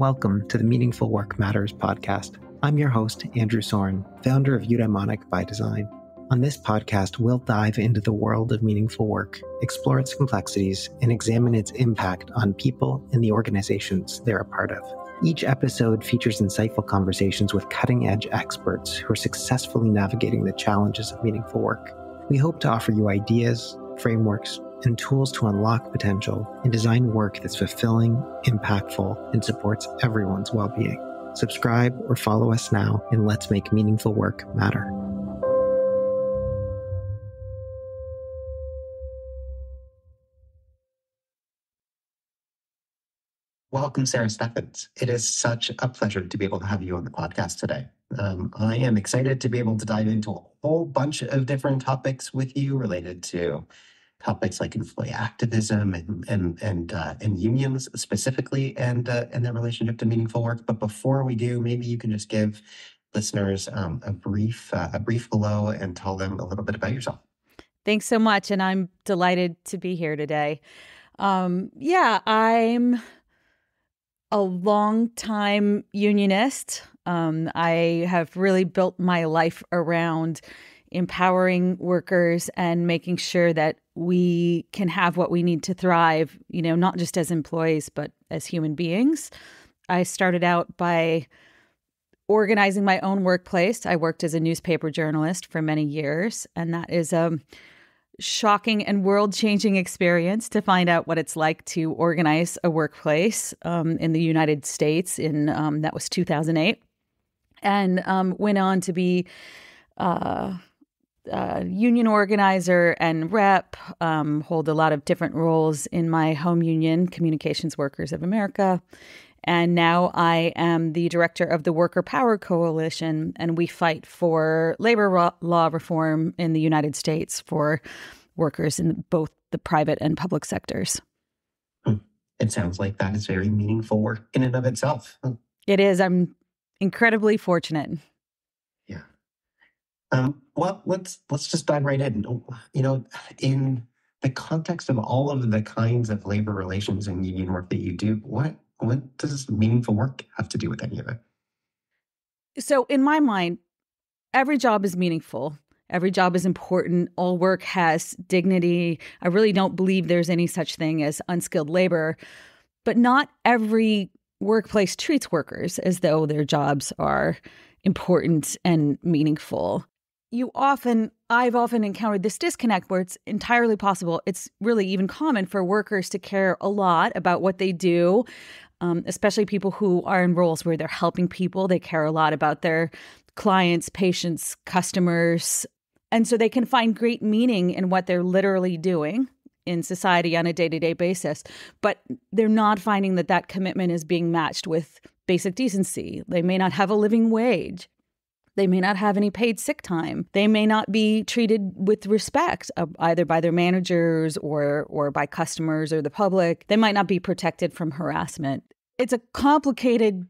Welcome to the Meaningful Work Matters podcast. I'm your host, Andrew Soren, founder of Eudaimonic by Design. On this podcast, we'll dive into the world of meaningful work, explore its complexities, and examine its impact on people and the organizations they're a part of. Each episode features insightful conversations with cutting edge experts who are successfully navigating the challenges of meaningful work. We hope to offer you ideas, frameworks, and tools to unlock potential and design work that's fulfilling, impactful, and supports everyone's well being. Subscribe or follow us now, and let's make meaningful work matter. Welcome, Sara Steffens. It is such a pleasure to be able to have you on the podcast today. Um, I am excited to be able to dive into a whole bunch of different topics with you related to topics like employee activism and and and, uh, and unions specifically, and uh, and their relationship to meaningful work. But before we do, maybe you can just give listeners um, a brief uh, a brief hello and tell them a little bit about yourself. Thanks so much, and I'm delighted to be here today. Um, yeah, I'm a long time unionist. Um, I have really built my life around empowering workers and making sure that we can have what we need to thrive, you know, not just as employees, but as human beings. I started out by organizing my own workplace. I worked as a newspaper journalist for many years, and that is a shocking and world changing experience to find out what it's like to organize a workplace um, in the United States. In um, that was 2008, and um, went on to be. Uh, uh, union organizer and rep, um, hold a lot of different roles in my home union, Communications Workers of America. And now I am the director of the Worker Power Coalition, and we fight for labor law reform in the United States for workers in both the private and public sectors. Hmm. It sounds like that is very meaningful work in and of itself. It is. I'm incredibly fortunate. Um, well, let's let's just dive right in. You know, in the context of all of the kinds of labor relations and union work that you do, what what does meaningful work have to do with any of it? So, in my mind, every job is meaningful. Every job is important. All work has dignity. I really don't believe there's any such thing as unskilled labor, but not every workplace treats workers as though their jobs are important and meaningful you often I've often encountered this disconnect where it's entirely possible. It's really even common for workers to care a lot about what they do, um, especially people who are in roles where they're helping people. They care a lot about their clients, patients, customers. And so they can find great meaning in what they're literally doing in society on a day to day basis. But they're not finding that that commitment is being matched with basic decency. They may not have a living wage. They may not have any paid sick time. They may not be treated with respect, uh, either by their managers or or by customers or the public. They might not be protected from harassment. It's a complicated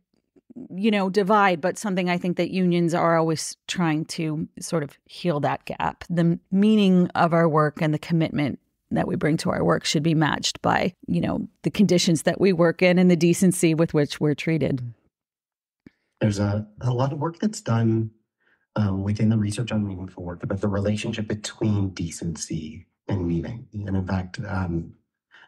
you know divide but something i think that unions are always trying to sort of heal that gap the meaning of our work and the commitment that we bring to our work should be matched by you know the conditions that we work in and the decency with which we're treated there's a, a lot of work that's done um, within the research on meaningful work about the relationship between decency and meaning. And in fact, um,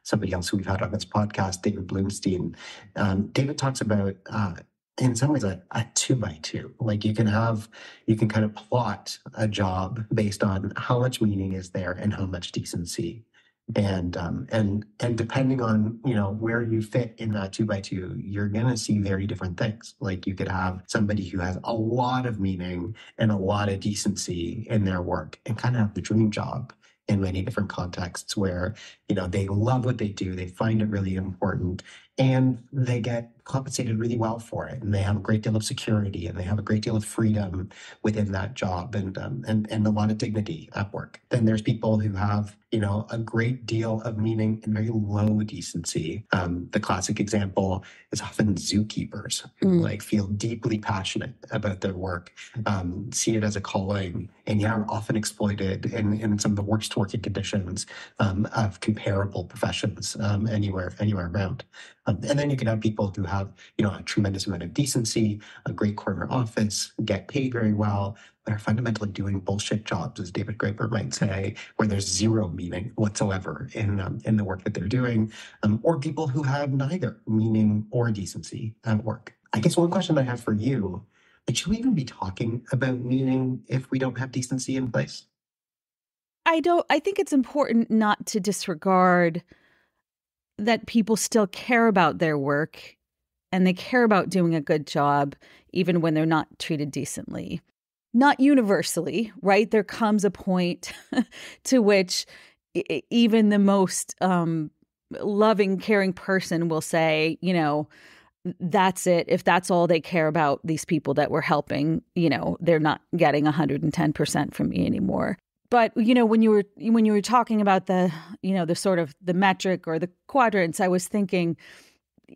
somebody else who we've had on this podcast, David Blustein, um, David talks about uh, in some ways a, a, two by two like you can have you can kind of plot a job based on how much meaning is there and how much decency. And um, and and depending on you know where you fit in that two by two you're gonna see very different things. Like you could have somebody who has a lot of meaning and a lot of decency in their work and kind of have the dream job in many different contexts where you know they love what they do they find it really important and they get compensated really well for it and they have a great deal of security and they have a great deal of freedom within that job and um, and and a lot of dignity at work. Then there's people who have you know a great deal of meaning and very low decency. Um, the classic example is often zookeepers who Mm. like feel deeply passionate about their work um, see it as a calling and yeah are often exploited in, in some of the worst working conditions um, of comparable professions um, anywhere anywhere around. Um, and then you can have people who have, you know, a tremendous amount of decency, a great corner office, get paid very well, but are fundamentally doing bullshit jobs, as David Graeber might say, where there's zero meaning whatsoever in um, in the work that they're doing, um, or people who have neither meaning or decency at work. I guess one question I have for you: like, should we even be talking about meaning if we don't have decency in place? I don't I think it's important not to disregard that people still care about their work and they care about doing a good job even when they're not treated decently. Not universally, right? There comes a point to which even the most um, loving, caring person will say, you know, that's it. If that's all they care about, these people that we're helping, you know, they're not getting 110% from me anymore but you know when you were when you were talking about the you know the sort of the metric or the quadrants i was thinking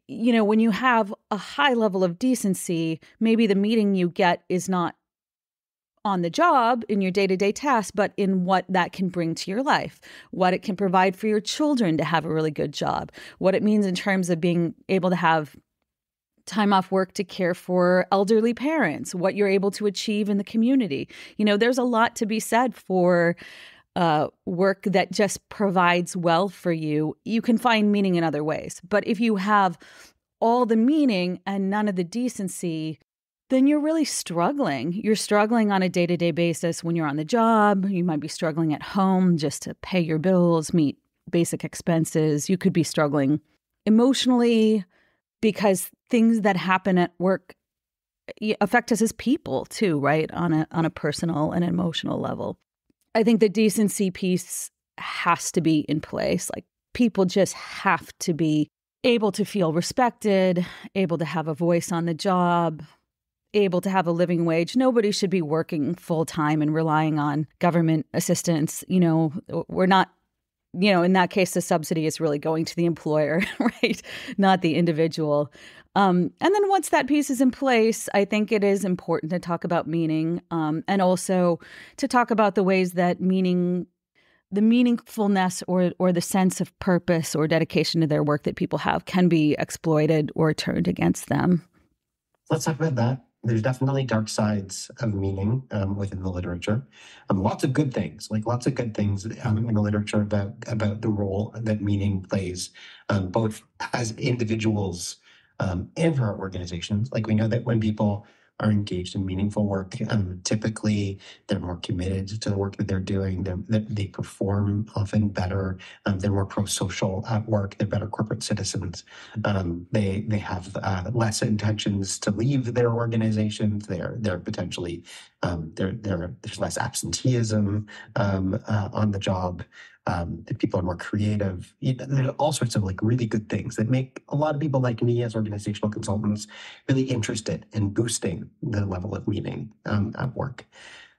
you know when you have a high level of decency maybe the meeting you get is not on the job in your day-to-day tasks but in what that can bring to your life what it can provide for your children to have a really good job what it means in terms of being able to have time off work to care for elderly parents, what you're able to achieve in the community. You know, there's a lot to be said for uh, work that just provides well for you. You can find meaning in other ways. But if you have all the meaning and none of the decency, then you're really struggling. You're struggling on a day to day basis when you're on the job. You might be struggling at home just to pay your bills, meet basic expenses. You could be struggling emotionally because things that happen at work affect us as people too, right? On a on a personal and emotional level. I think the decency piece has to be in place. Like people just have to be able to feel respected, able to have a voice on the job, able to have a living wage. Nobody should be working full time and relying on government assistance. You know, we're not you know, in that case, the subsidy is really going to the employer, right? Not the individual. Um, and then once that piece is in place, I think it is important to talk about meaning um, and also to talk about the ways that meaning, the meaningfulness or or the sense of purpose or dedication to their work that people have can be exploited or turned against them. Let's talk about that. There's definitely dark sides of meaning um, within the literature. Um, lots of good things, like lots of good things um, in the literature about about the role that meaning plays, um, both as individuals um, and for our organizations. Like we know that when people are engaged in meaningful work, um, typically they're more committed to the work that they're doing. They're, they they perform often better. Um, they're more pro-social at work. They're better corporate citizens. Um, they they have uh, less intentions to leave their organizations. They're they're potentially um, they're, they're, there's less absenteeism um, uh, on the job. Um, that people are more creative. There are all sorts of like really good things that make a lot of people like me as organizational consultants really interested in boosting the level of meaning um, at work.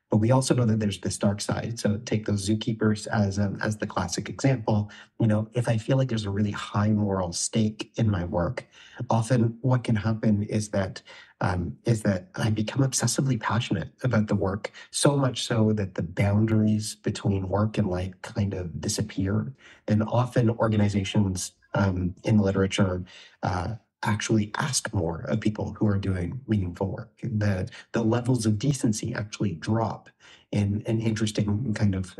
But we also know that there's this dark side. So take those zookeepers as um, as the classic example. You know, if I feel like there's a really high moral stake in my work, often what can happen is that um, is that I become obsessively passionate about the work, so much so that the boundaries between work and life kind of disappear. And often organizations um, in literature uh, actually ask more of people who are doing meaningful work. The the levels of decency actually drop in an interesting kind of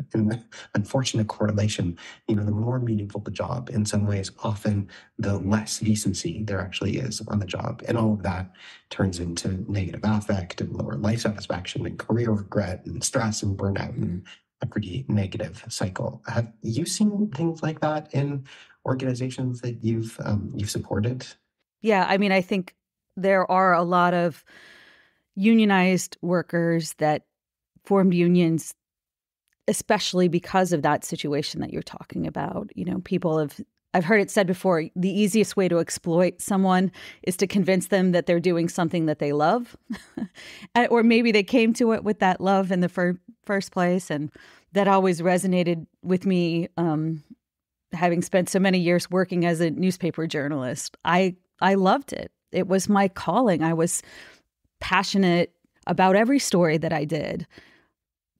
unfortunate correlation. You know, the more meaningful the job, in some ways, often the less decency there actually is on the job. And all of that turns into negative affect and lower life satisfaction and career regret and stress and burnout and a pretty negative cycle. Have you seen things like that in organizations that you've um, you've supported? Yeah, I mean, I think there are a lot of unionized workers that formed unions especially because of that situation that you're talking about. You know, people have I've heard it said before the easiest way to exploit someone is to convince them that they're doing something that they love. or maybe they came to it with that love in the fir- first place. And that always resonated with me, um, having spent so many years working as a newspaper journalist. I, I loved it. It was my calling. I was passionate about every story that I did.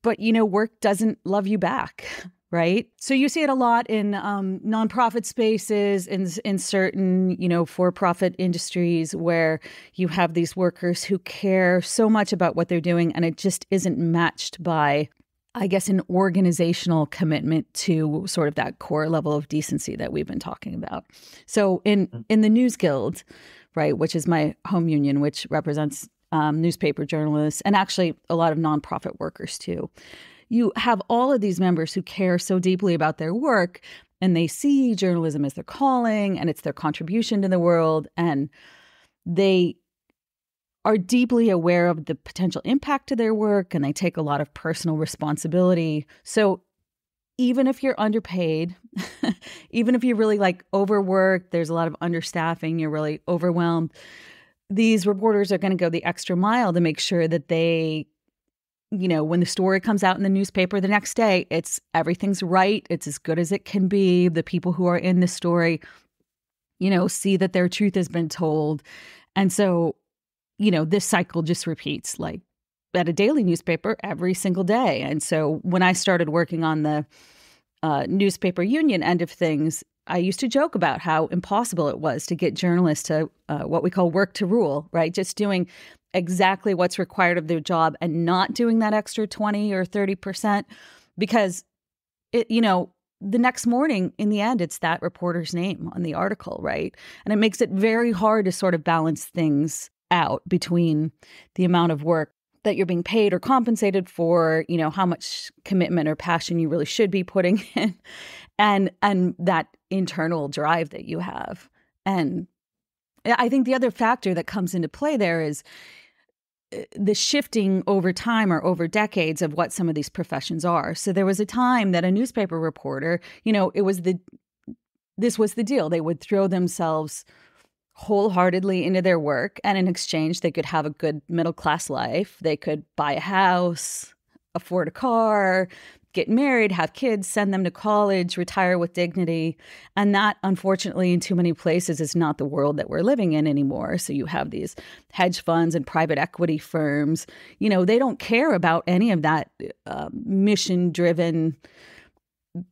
But, you know, work doesn't love you back right? So you see it a lot in um, nonprofit spaces, in in certain you know for-profit industries where you have these workers who care so much about what they're doing, and it just isn't matched by. I guess an organizational commitment to sort of that core level of decency that we've been talking about. So in mm. in the News Guild, right, which is my home union, which represents um, newspaper journalists and actually a lot of nonprofit workers too you have all of these members who care so deeply about their work and they see journalism as their calling and it's their contribution to the world and they are deeply aware of the potential impact to their work and they take a lot of personal responsibility. So even if you're underpaid, even if you're really like overworked, there's a lot of understaffing, you're really overwhelmed, these reporters are going to go the extra mile to make sure that they you know, when the story comes out in the newspaper the next day, it's everything's right. It's as good as it can be. The people who are in the story, you know, see that their truth has been told. And so, you know, this cycle just repeats like at a daily newspaper every single day. And so when I started working on the uh, newspaper union end of things, I used to joke about how impossible it was to get journalists to uh, what we call work to rule, right? Just doing exactly what's required of their job and not doing that extra 20 or 30% because it you know the next morning in the end it's that reporter's name on the article right and it makes it very hard to sort of balance things out between the amount of work that you're being paid or compensated for you know how much commitment or passion you really should be putting in and and that internal drive that you have and I think the other factor that comes into play there is uh, the shifting over time or over decades of what some of these professions are. So there was a time that a newspaper reporter, you know, it was the this was the deal. They would throw themselves wholeheartedly into their work and in exchange they could have a good middle class life. They could buy a house, afford a car, get married, have kids, send them to college, retire with dignity. And that, unfortunately, in too many places is not the world that we're living in anymore. So you have these hedge funds and private equity firms. You know, they don't care about any of that uh, mission driven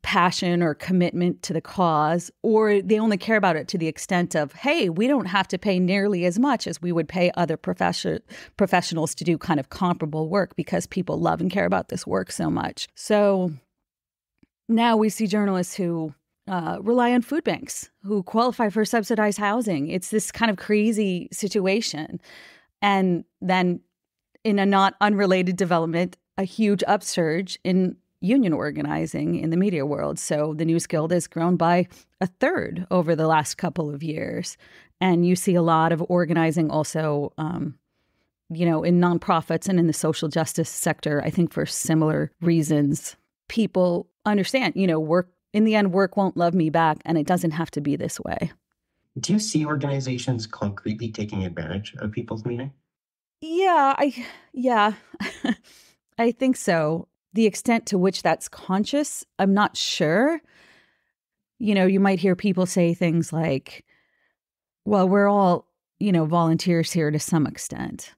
passion or commitment to the cause, or they only care about it to the extent of, hey, we don't have to pay nearly as much as we would pay other profession- professionals to do kind of comparable work because people love and care about this work so much. So now we see journalists who uh, rely on food banks, who qualify for subsidized housing. It's this kind of crazy situation. And then, in a not unrelated development, a huge upsurge in union organizing in the media world. So the News Guild has grown by a third over the last couple of years. And you see a lot of organizing also, um, you know, in nonprofits and in the social justice sector, I think for similar reasons. People understand, you know, work in the end, work won't love me back, and it doesn't have to be this way. Do you see organizations concretely taking advantage of people's meaning? Yeah, I yeah. I think so the extent to which that's conscious, I'm not sure. You know, you might hear people say things like, well, we're all, you know, volunteers here to some extent.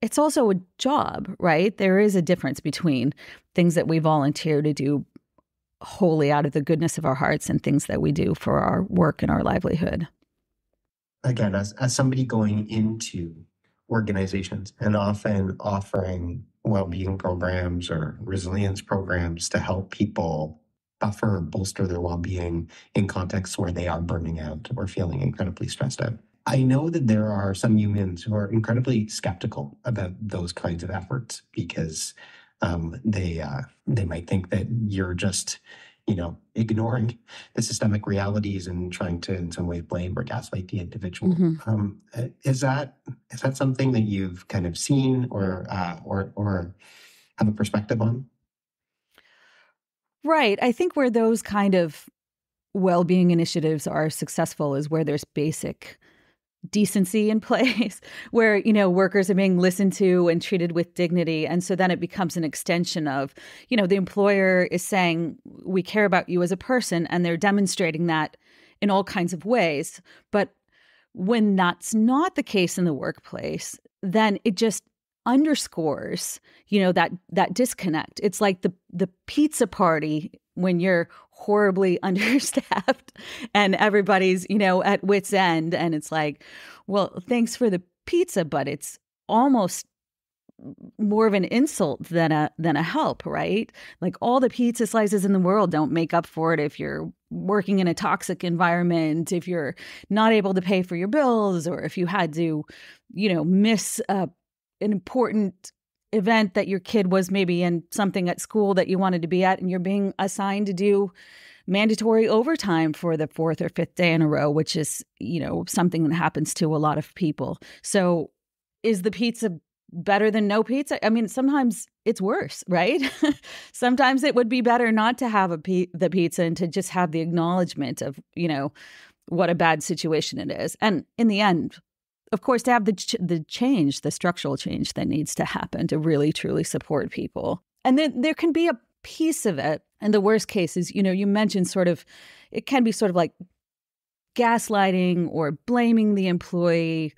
It's also a job, right? There is a difference between things that we volunteer to do wholly out of the goodness of our hearts and things that we do for our work and our livelihood. Again, as, as somebody going into organizations and often offering well-being programs or resilience programs to help people buffer or bolster their well-being in contexts where they are burning out or feeling incredibly stressed out. I know that there are some humans who are incredibly skeptical about those kinds of efforts because um, they uh, they might think that you're just you know, ignoring the systemic realities and trying to, in some way, blame or gaslight the individual. Mm-hmm. Um, uh, is that is that something that you've kind of seen or uh, or or have a perspective on? Right. I think where those kind of well-being initiatives are successful is where there's basic decency in place where you know workers are being listened to and treated with dignity. And so then it becomes an extension of you know the employer is saying we care about you as a person and they're demonstrating that in all kinds of ways. But when that's not the case in the workplace then it just underscores you know that that disconnect. It's like the the pizza party when you're horribly understaffed and everybody's you know at wits end. And it's like well thanks for the pizza but it's almost more of an insult than a than a help right? Like all the pizza slices in the world don't make up for it if you're working in a toxic environment if you're not able to pay for your bills or if you had to you know miss a an important event that your kid was maybe in something at school that you wanted to be at and you're being assigned to do mandatory overtime for the fourth or fifth day in a row which is you know something that happens to a lot of people. So is the pizza better than no pizza? I mean sometimes it's worse right? Sometimes it would be better not to have a the pizza and to just have the acknowledgement of you know what a bad situation it is. And in the end of course, to have the ch- the change, the structural change that needs to happen to really truly support people, and then there can be a piece of it. And the worst case is, you know, you mentioned sort of, it can be sort of like gaslighting or blaming the employee.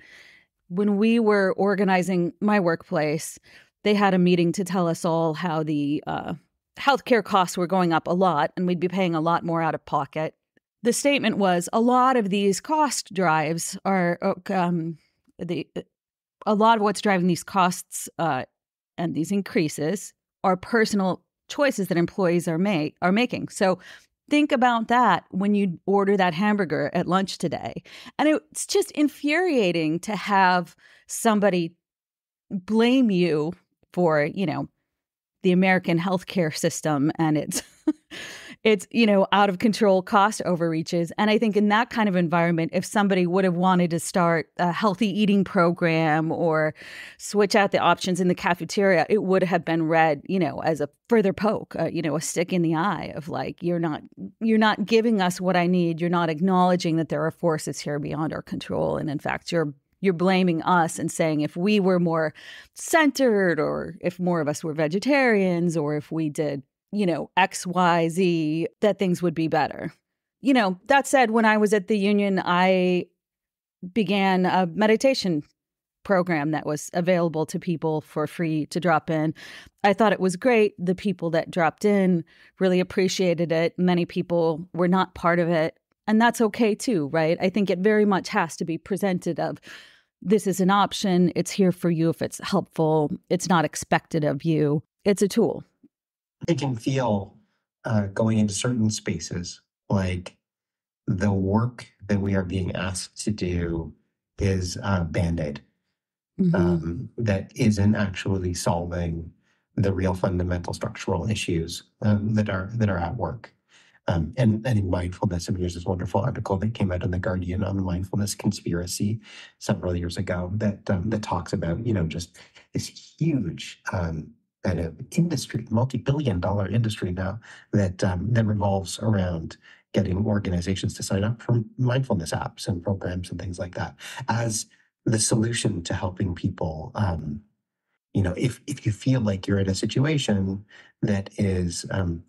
When we were organizing my workplace, they had a meeting to tell us all how the uh, healthcare costs were going up a lot, and we'd be paying a lot more out of pocket the statement was a lot of these cost drives are uh, um, the a lot of what's driving these costs uh, and these increases are personal choices that employees are make are making. So think about that when you order that hamburger at lunch today. And it's just infuriating to have somebody blame you for, you know, the American healthcare system and its it's you know out of control cost overreaches. And i think in that kind of environment if somebody would have wanted to start a healthy eating program or switch out the options in the cafeteria it would have been read you know as a further poke uh, you know a stick in the eye of like you're not you're not giving us what i need. You're not acknowledging that there are forces here beyond our control. And in fact you're you're blaming us and saying if we were more centered or if more of us were vegetarians or if we did you know, XYZ, that things would be better. You know, that said, when I was at the union, I began a meditation program that was available to people for free to drop in. I thought it was great. The people that dropped in really appreciated it. Many people were not part of it. And that's okay too, right? I think it very much has to be presented of this is an option. It's here for you if it's helpful. It's not expected of you. It's a tool. It can feel uh, going into certain spaces like the work that we are being asked to do is a band aid mm-hmm. um, that isn't actually solving the real fundamental structural issues um, that are that are at work. Um, and, I think mindfulness, I mean, there's this wonderful article that came out in the Guardian on mindfulness conspiracy several years ago that um, that talks about you know just this huge um, kind of industry, multi-billion dollar industry now that um, that revolves around getting organizations to sign up for mindfulness apps and programs and things like that as the solution to helping people. Um, you know, if if you feel like you're in a situation that is um,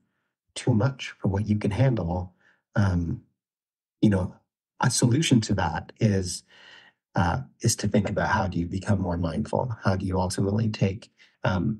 too much for what you can handle, um, you know, a solution to that is uh, is to think about how do you become more mindful? How do you ultimately take um,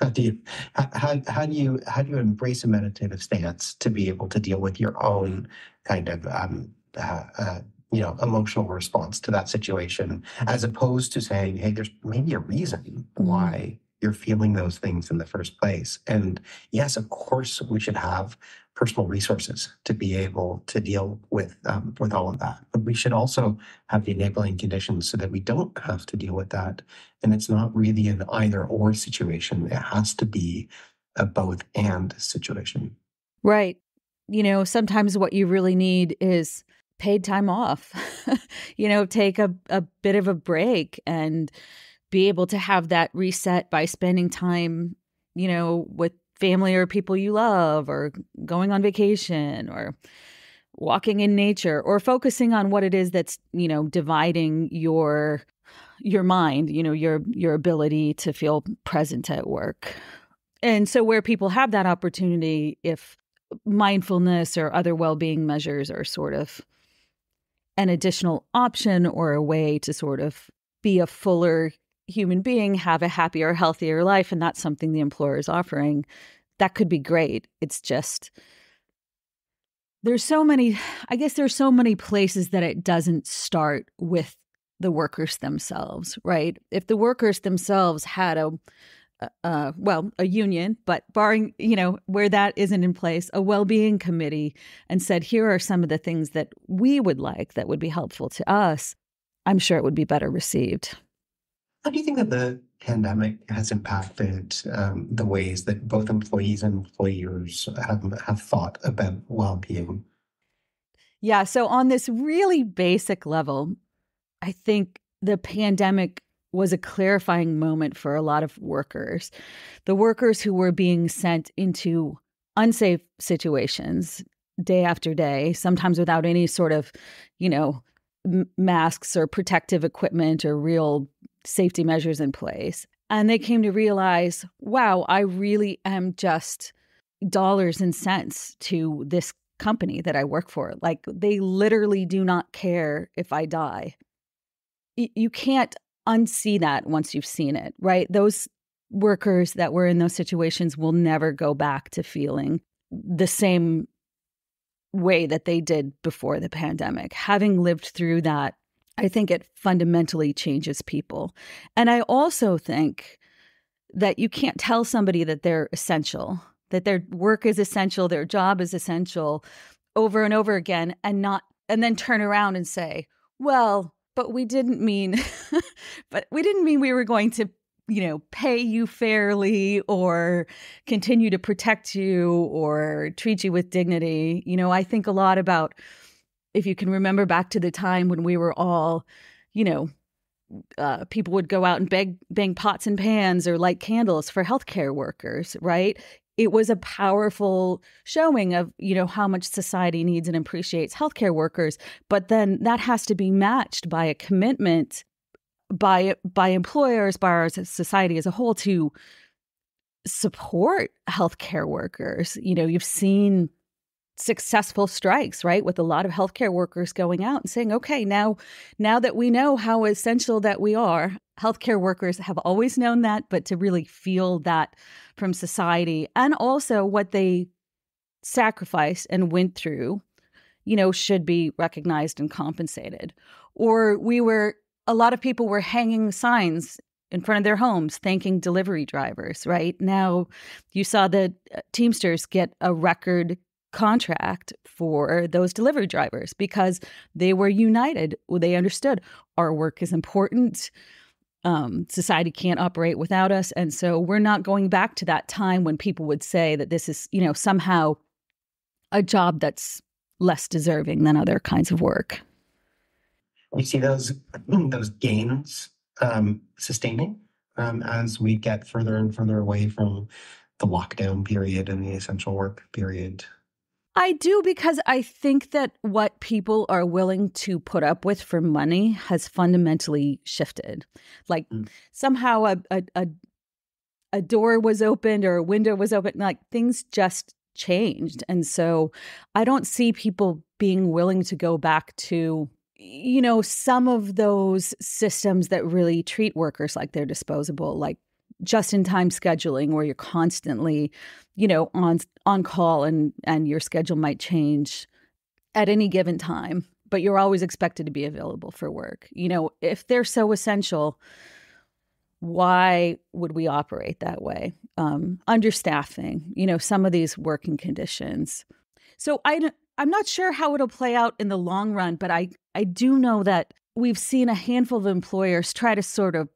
how do you how, how do you how do you embrace a meditative stance to be able to deal with your own kind of um, uh, uh, you know emotional response to that situation as opposed to saying hey there's maybe a reason mm-hmm. why you're feeling those things in the first place and yes of course we should have personal resources to be able to deal with um, with all of that. But we should also have the enabling conditions so that we don't have to deal with that. And it's not really an either or situation. It has to be a both and situation. Right. You know, sometimes what you really need is paid time off. you know, take a, a bit of a break and be able to have that reset by spending time, you know, with family or people you love or going on vacation or walking in nature or focusing on what it is that's, you know, dividing your your mind, you know, your your ability to feel present at work. And so where people have that opportunity if mindfulness or other well-being measures are sort of an additional option or a way to sort of be a fuller human being, have a happier, healthier life, and that's something the employer is offering, that could be great. It's just there's so many i guess there's so many places that it doesn't start with the workers themselves right if the workers themselves had a uh, well a union but barring you know where that isn't in place a well-being committee and said here are some of the things that we would like that would be helpful to us i'm sure it would be better received how do you think that the pandemic has impacted um, the ways that both employees and employers have, have thought about well-being? Yeah, so on this really basic level, I think the pandemic was a clarifying moment for a lot of workers. The workers who were being sent into unsafe situations day after day, sometimes without any sort of, you know, masks or protective equipment or real safety measures in place. And they came to realize, wow, I really am just dollars and cents to this company that I work for. Like they literally do not care if I die. Y- you can't unsee that once you've seen it, right? Those workers that were in those situations will never go back to feeling the same way that they did before the pandemic. Having lived through that I think it fundamentally changes people. And I also think that you can't tell somebody that they're essential, that their work is essential, their job is essential over and over again and not and then turn around and say, "Well, but we didn't mean but we didn't mean we were going to you know, pay you fairly or continue to protect you or treat you with dignity. You know, I think a lot about if you can remember back to the time when we were all, you know, uh, people would go out and beg, bang pots and pans or light candles for healthcare workers, right? It was a powerful showing of, you know, how much society needs and appreciates healthcare workers. But then that has to be matched by a commitment by by employers, by our society as a whole to support healthcare workers. You know, you've seen successful strikes right with a lot of healthcare workers going out and saying okay now now that we know how essential that we are healthcare workers have always known that but to really feel that from society and also what they sacrificed and went through you know should be recognized and compensated. Or we were a lot of people were hanging signs in front of their homes thanking delivery drivers right? Now you saw the uh, teamsters get a record contract for those delivery drivers because they were united. They understood our work is important. Um, society can't operate without us. And so we're not going back to that time when people would say that this is, you know, somehow a job that's less deserving than other kinds of work. We see those those gains um, sustaining um, as we get further and further away from the lockdown period and the essential work period. I do because I think that what people are willing to put up with for money has fundamentally shifted. Like mm. somehow a, a, a a door was opened or a window was open, like things just changed. And so I don't see people being willing to go back to you know some of those systems that really treat workers like they're disposable like just in time scheduling where you're constantly you know on on call and and your schedule might change at any given time but you're always expected to be available for work. You know if they're so essential why would we operate that way? Um understaffing you know some of these working conditions. So i i'm not sure how it'll play out in the long run but i i do know that we've seen a handful of employers try to sort of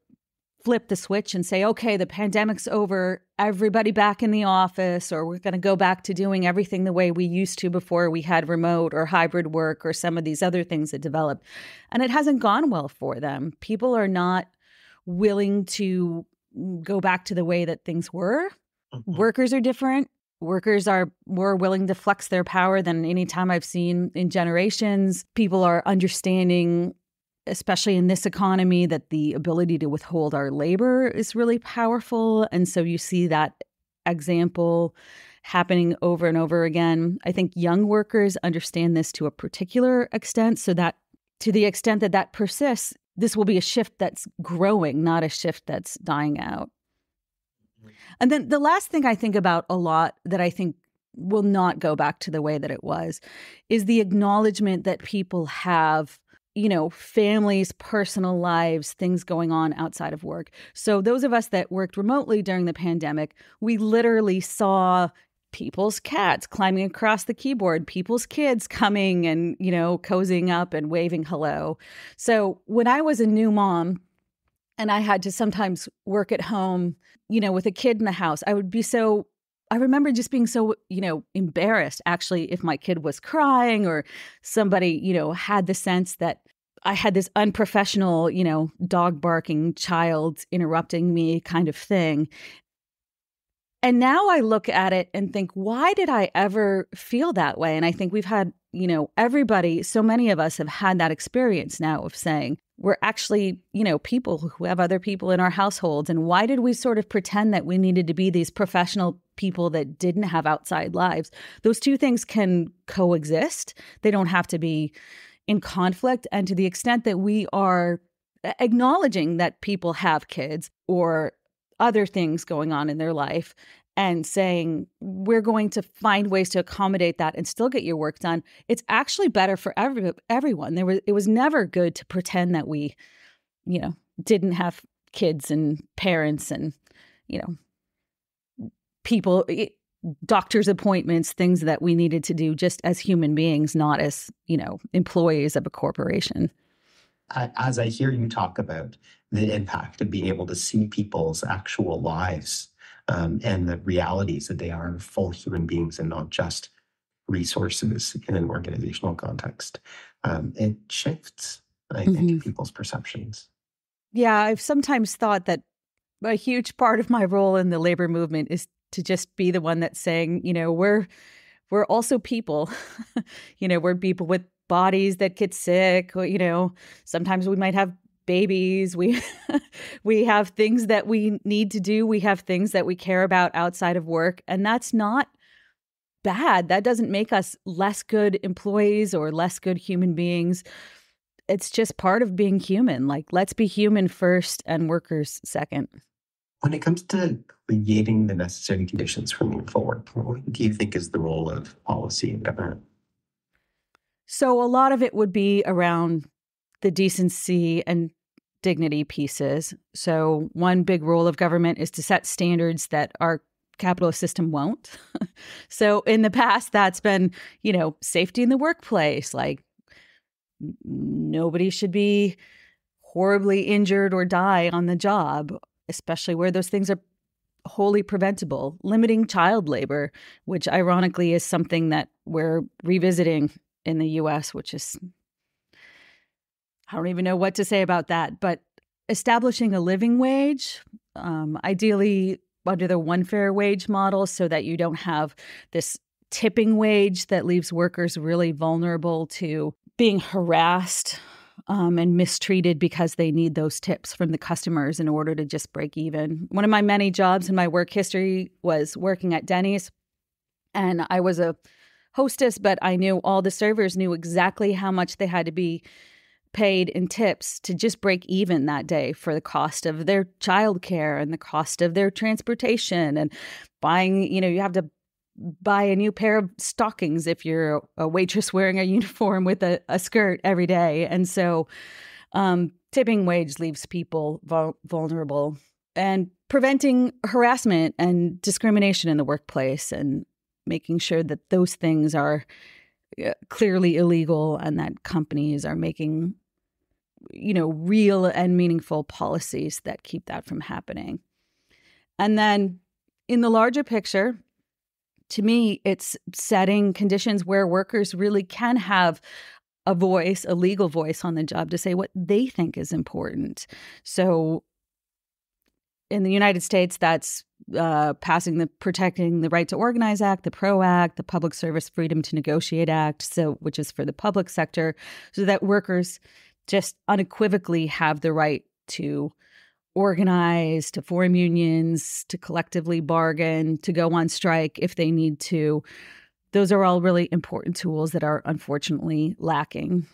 flip the switch and say, okay, the pandemic's over, everybody back in the office, or we're going to go back to doing everything the way we used to before we had remote or hybrid work or some of these other things that developed. And it hasn't gone well for them. People are not willing to go back to the way that things were. Mm-hmm. Workers are different. workers are more willing to flex their power than any time I've seen in generations. People are understanding, especially in this economy, that the ability to withhold our labor is really powerful. And so you see that example happening over and over again. I think young workers understand this to a particular extent, so that to the extent that that persists, this will be a shift that's growing, not a shift that's dying out. Mm-hmm. And then the last thing I think about a lot that I think will not go back to the way that it was is the acknowledgement that people have you know, families, personal lives, things going on outside of work. So, those of us that worked remotely during the pandemic, we literally saw people's cats climbing across the keyboard, people's kids coming and, you know, cozying up and waving hello. So, when I was a new mom, and I had to sometimes work at home, you know, with a kid in the house. I would be so I remember just being so, you know, embarrassed actually if my kid was crying or somebody, you know, had the sense that I had this unprofessional, you know, dog barking child interrupting me kind of thing. And now I look at it and think, why did I ever feel that way? And I think we've had, you know, everybody, so many of us have had that experience now of saying, we're actually, you know, people who have other people in our households. And why did we sort of pretend that we needed to be these professional people that didn't have outside lives? Those two things can coexist, they don't have to be in conflict. And to the extent that we are acknowledging that people have kids or other things going on in their life and saying we're going to find ways to accommodate that and still get your work done it's actually better for every, everyone. There was it was never good to pretend that we you know didn't have kids and parents and you know people eh, doctor's appointments things that we needed to do just as human beings not as you know employees of a corporation. As I hear you talk about the impact of being able to see people's actual lives um, and the realities that they are full human beings and not just resources in an organizational context, um, it shifts, I think, mm-hmm. people's perceptions. Yeah, I've sometimes thought that a huge part of my role in the labor movement is to just be the one that's saying, you know, we're we're also people. you know, we're people with bodies that get sick you know sometimes we might have babies. We we have things that we need to do. We have things that we care about outside of work and that's not bad. That doesn't make us less good employees or less good human beings. It's just part of being human. Like let's be human first and workers second. When it comes to creating the necessary conditions for moving forward what do you think is the role of policy and government? So a lot of it would be around the decency and dignity pieces. So one big role of government is to set standards that our capitalist system won't. so in the past that's been, you know, safety in the workplace, like nobody should be horribly injured or die on the job, especially where those things are wholly preventable. Limiting child labor, which ironically is something that we're revisiting in the US, which is, I don't even know what to say about that. But establishing a living wage, um, ideally under the one fair wage model, so that you don't have this tipping wage that leaves workers really vulnerable to being harassed um, and mistreated because they need those tips from the customers in order to just break even. One of my many jobs in my work history was working at Denny's, and I was a hostess, but I knew all the servers knew exactly how much they had to be paid in tips to just break even that day for the cost of their childcare and the cost of their transportation and buying, you know, you have to buy a new pair of stockings if you're a waitress wearing a uniform with a, a skirt every day. And so um, tipping wage leaves people vul- vulnerable and preventing harassment and discrimination in the workplace and making sure that those things are Uh, clearly illegal and that companies are making you know real and meaningful policies that keep that from happening. And then in the larger picture to me it's setting conditions where workers really can have a voice a legal voice on the job to say what they think is important. So in the United States, that's uh, passing the Protecting the Right to Organize Act, the PRO Act, the Public Service Freedom to Negotiate Act, so which is for the public sector, so that workers just unequivocally have the right to organize, to form unions, to collectively bargain, to go on strike if they need to. Those are all really important tools that are unfortunately lacking.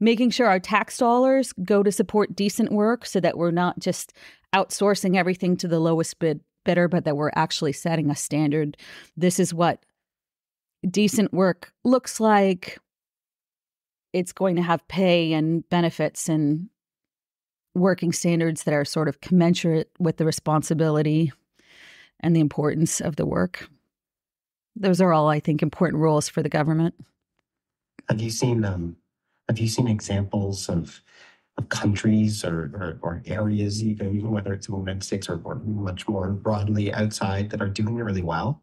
Making sure our tax dollars go to support decent work so that we're not just outsourcing everything to the lowest bid bidder, but that we're actually setting a standard. This is what decent work looks like. It's going to have pay and benefits and working standards that are sort of commensurate with the responsibility and the importance of the work. Those are all, I think, important rules for the government. Have you seen um, Have you seen examples of of countries or, or, or areas, even whether it's in the United States or, or much more broadly outside, that are doing really well?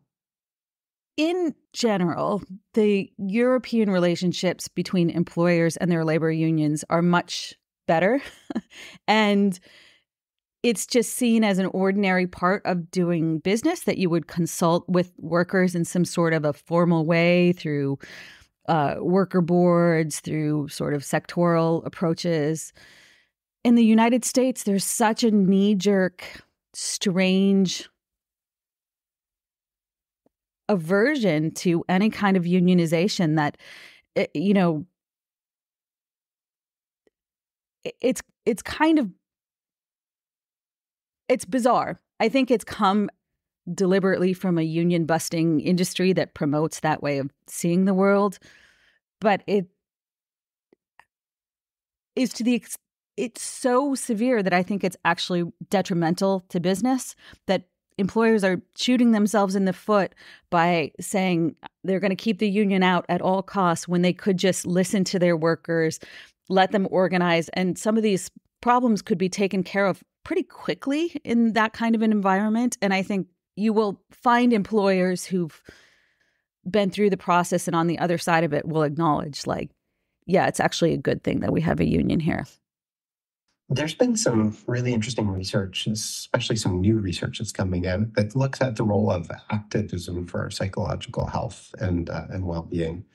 in general, the European relationships between employers and their labor unions are much better. and it's just seen as an ordinary part of doing business that you would consult with workers in some sort of a formal way through uh, worker boards, through sort of sectoral approaches. In the United States, there's such a knee jerk, strange aversion to any kind of unionization that, eh, you know, it's it's kind of it's bizarre. I think it's come deliberately from a union busting industry that promotes that way of seeing the world, but it is to the it's so severe that I think it's actually detrimental to business that employers are shooting themselves in the foot by saying they're going to keep the union out at all costs when they could just listen to their workers, let them organize. And some of these problems could be taken care of pretty quickly in that kind of an environment. And I think you will find employers who've been through the process and on the other side of it will acknowledge, like, yeah, it's actually a good thing that we have a union here. There's been some really interesting research, especially some new research that's coming out that looks at the role of activism for psychological health and uh, and well-being,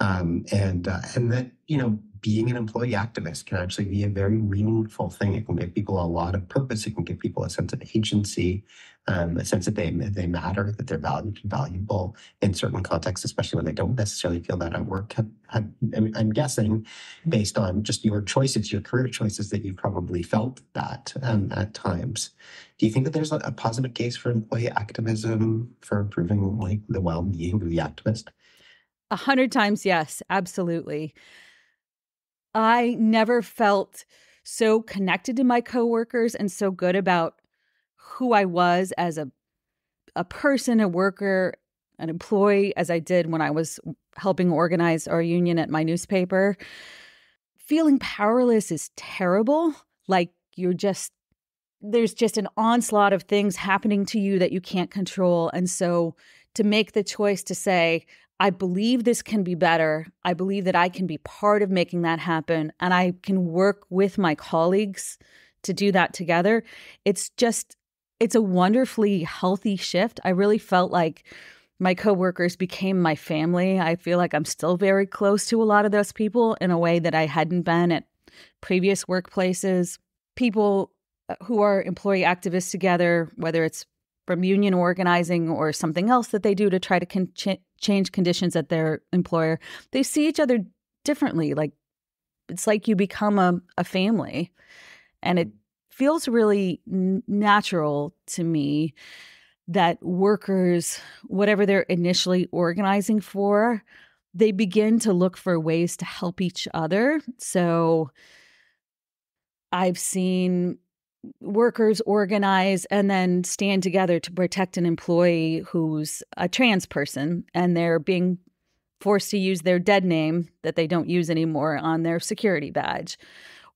um, and uh, and that you know being an employee activist can actually be a very meaningful thing. It can give people a lot of purpose. It can give people a sense of agency, um, a sense that they they matter, that they're valued and valuable in certain contexts, especially when they don't necessarily feel that at work. Have, I'm guessing, based on just your choices, your career choices, that you've probably felt that um, at times. Do you think that there's a, a positive case for employee activism for improving like the well-being of the activist? A hundred times, yes, absolutely. I never felt so connected to my coworkers and so good about who I was as a a person, a worker, an employee as I did when I was helping organize our union at my newspaper. Feeling powerless is terrible. Like you're just there's just an onslaught of things happening to you that you can't control. And so to make the choice to say, I believe this can be better. I believe that I can be part of making that happen and I can work with my colleagues to do that together. It's just, it's a wonderfully healthy shift. I really felt like my coworkers became my family. I feel like I'm still very close to a lot of those people in a way that I hadn't been at previous workplaces. People uh, who are employee activists together, whether it's from union organizing or something else that they do to try to con- change conditions at their employer, they see each other differently. Like it's like you become a, a family. And it feels really natural to me that workers, whatever they're initially organizing for, they begin to look for ways to help each other. So I've seen workers organize and then stand together to protect an employee who's a trans person and they're being forced to use their dead name that they don't use anymore on their security badge.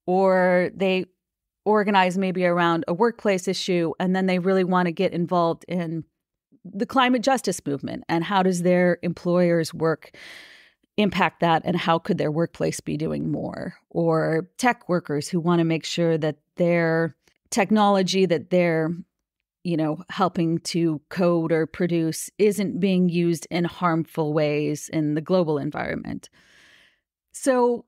Or they organize maybe around a workplace issue and then they really want to get involved in the climate justice movement and how does their employers work impact that and how could their workplace be doing more? Or tech workers who want to make sure that their technology that they're you know helping to code or produce isn't being used in harmful ways in the global environment. So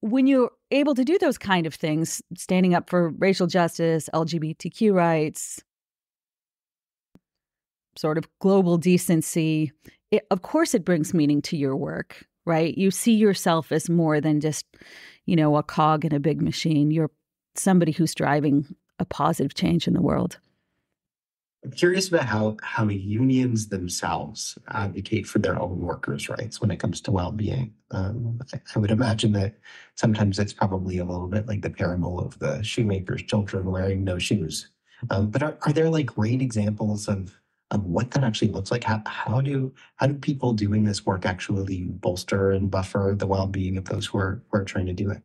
when you're able to do those kind of things standing up for racial justice lgbtq rights sort of global decency it, of course it brings meaning to your work right you see yourself as more than just you know a cog in a big machine you're somebody who's driving a positive change in the world. I'm curious about how how unions themselves advocate for their own workers' rights when it comes to well-being. Um, I, would imagine that sometimes it's probably a little bit like the parable of the shoemaker's children wearing no shoes. Um, but are, are there like great examples of of what that actually looks like? How, how do how do people doing this work actually bolster and buffer the well-being of those who are who are trying to do it?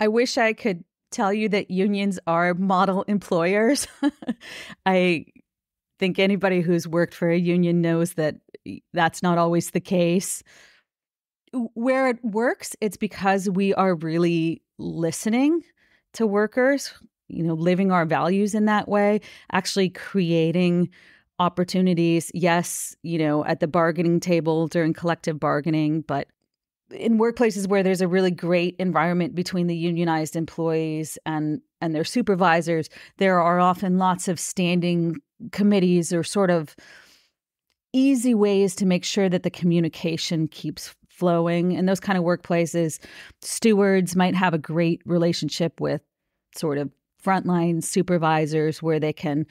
I wish I could tell you that unions are model employers. I think anybody who's worked for a union knows that that's not always the case. Where it works, it's because we are really listening to workers, you know, living our values in that way, actually creating opportunities. Yes, you know, at the bargaining table during collective bargaining, but in workplaces where there's a really great environment between the unionized employees and and their supervisors there are often lots of standing committees or sort of easy ways to make sure that the communication keeps flowing in those kind of workplaces stewards might have a great relationship with sort of frontline supervisors where they can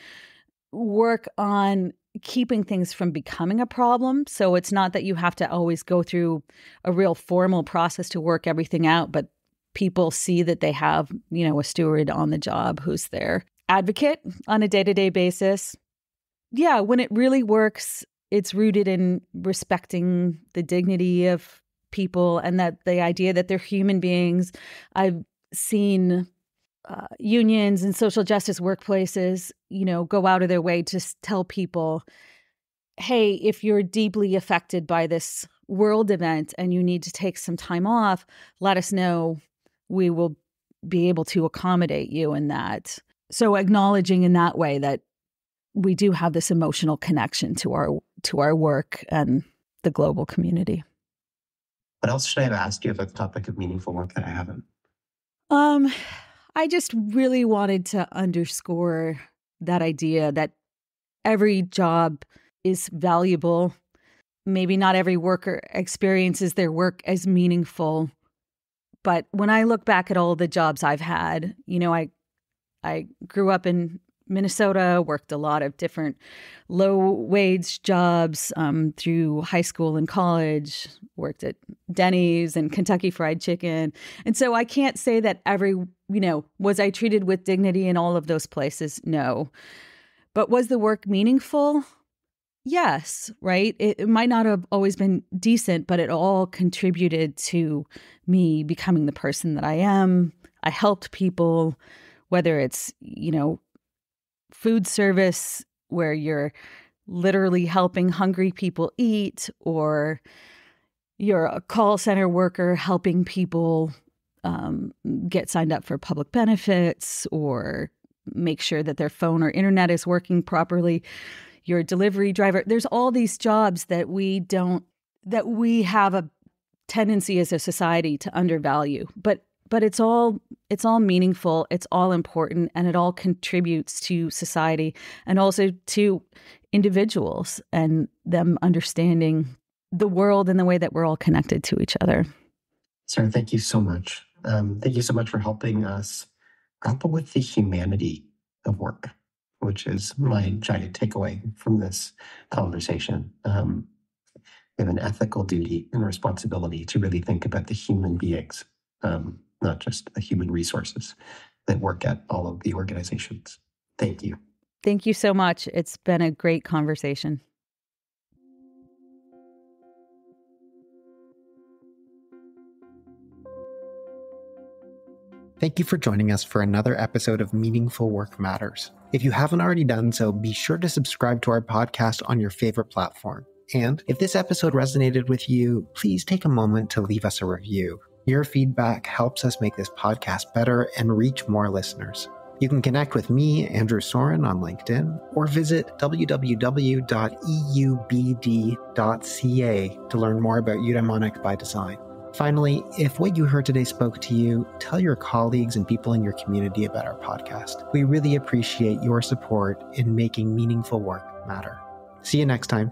work on keeping things from becoming a problem. So it's not that you have to always go through a real formal process to work everything out, but people see that they have, you know, a steward on the job who's their advocate on a day to day basis. Yeah, when it really works, it's rooted in respecting the dignity of people and that the idea that they're human beings. I've seen uh, unions and social justice workplaces, you know, go out of their way to tell people, hey, if you're deeply affected by this world event and you need to take some time off, let us know. We will be able to accommodate you in that. So acknowledging in that way that we do have this emotional connection to our to our work and the global community. What else should I have asked you about the topic of meaningful work that I haven't? Um, I just really wanted to underscore that idea that every job is valuable. Maybe not every worker experiences their work as meaningful. But when I look back at all the jobs I've had, you know, I I grew up in Minnesota, worked a lot of different low wage jobs um, through high school and college, worked at Denny's and Kentucky Fried Chicken. And so I can't say that every, you know, was I treated with dignity in all of those places? No. But was the work meaningful? Yes, right? It, it might not have always been decent, but it all contributed to me becoming the person that I am. I helped people, whether it's, you know, food service where you're literally helping hungry people eat, or you're a call center worker helping people um, get signed up for public benefits or make sure that their phone or internet is working properly. You're a delivery driver. There's all these jobs that we don't, that we have a tendency as a society to undervalue. But but it's all it's all meaningful it's all important and it all contributes to society and also to individuals and them understanding the world and the way that we're all connected to each other. Sara thank you so much. Um, thank you so much for helping us grapple with the humanity of work which is my giant takeaway from this conversation. Um, we have an ethical duty and responsibility to really think about the human beings. Um, not just the human resources that work at all of the organizations. Thank you. Thank you so much. It's been a great conversation. Thank you for joining us for another episode of Meaningful Work Matters. If you haven't already done so, be sure to subscribe to our podcast on your favorite platform. And if this episode resonated with you, please take a moment to leave us a review. Your feedback helps us make this podcast better and reach more listeners. You can connect with me, Andrew Soren, on LinkedIn, or visit www.eubd.ca to learn more about Eudaimonic by Design. Finally, if what you heard today spoke to you, tell your colleagues and people in your community about our podcast. We really appreciate your support in making meaningful work matter. See you next time.